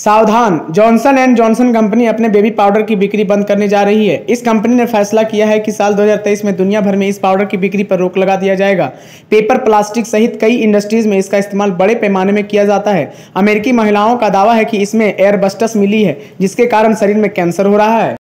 सावधान। Johnson and Johnson company अपने baby powder की बिक्री बंद करने जा रही है। इस कंपनी ने फैसला किया है कि साल 2023 में दुनिया भर में इस पाउडर की बिक्री पर रोक लगा दिया जाएगा। पेपर प्लास्टिक सहित कई इंडस्ट्रीज़ में इसका इस्तेमाल बड़े पैमाने में किया जाता है। अमेरिकी महिलाओं का दावा है कि इसमें एयरबस्टस मिली है, जिसके कारण शरीर में कैंसर हो रहा है।